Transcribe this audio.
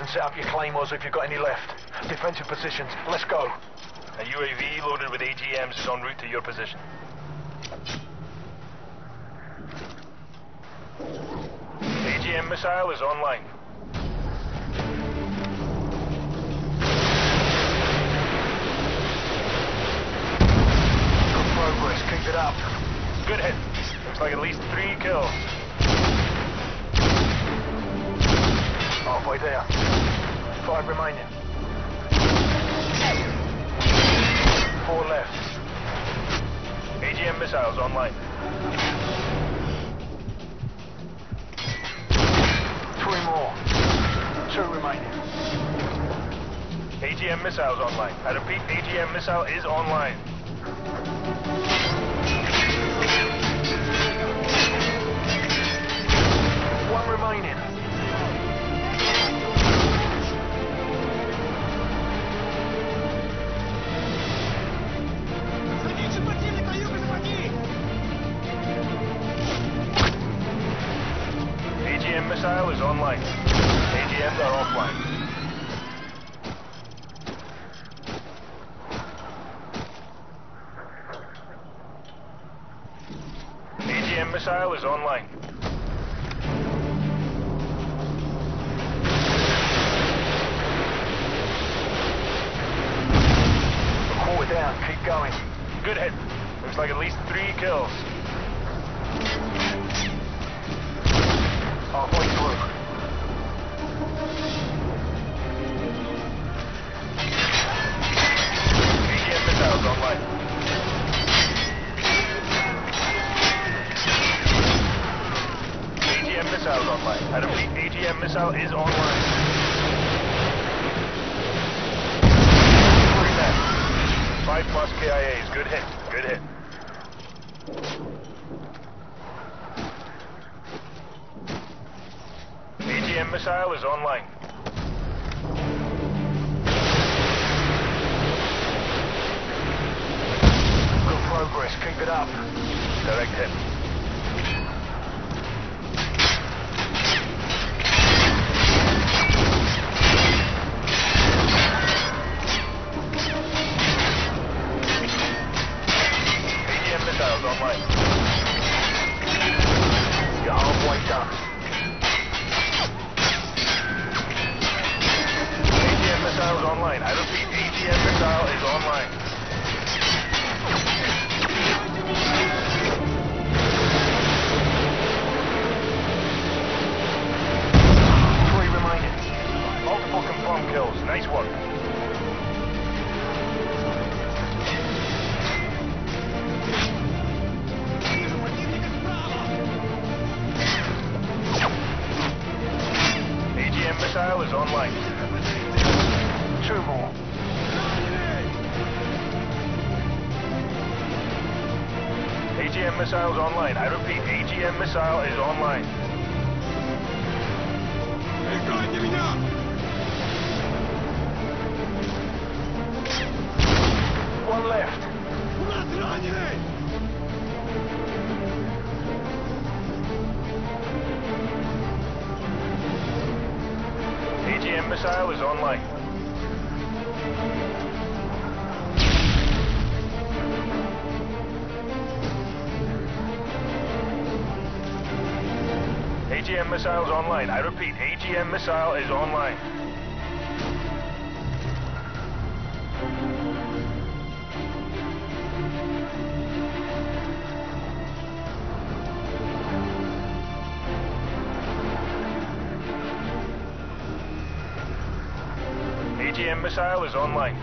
and set up your claymores if you've got any left. Defensive positions. Let's go. A UAV loaded with AGMs is en route to your position. AGM missile is online. Good progress. Keep it up. Good hit. Looks like at least three kills. Halfway there. Five remaining. Four left. AGM missiles online. Three more. Two remaining. AGM missiles online. I repeat, AGM missile is online. Missile is online. AGMs are offline. AGM missile is online. Quarter down. Keep going. Good hit. Looks like at least three kills. Halfway through. AGM missiles online. AGM missiles online. I repeat, AGM missile is online. Five plus KIAs. Good hit. Good hit. AGM missile is online. Good progress. Keep it up. Direct hit. AGM missiles online. You're halfway done. missile is online. I repeat, AGM missile is online. Three remaining. Multiple confirmed kills. Nice work. AGM missile is online Two more. AGM missiles online. I repeat, AGM missile is online. Прикройте меня! One left. У нас раненый! AGM missile is online. AGM missiles online. I repeat, AGM missile is online. AGM missile is online.